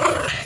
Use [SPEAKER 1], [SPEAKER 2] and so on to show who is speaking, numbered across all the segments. [SPEAKER 1] Brrr.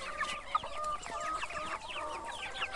[SPEAKER 2] Thank you.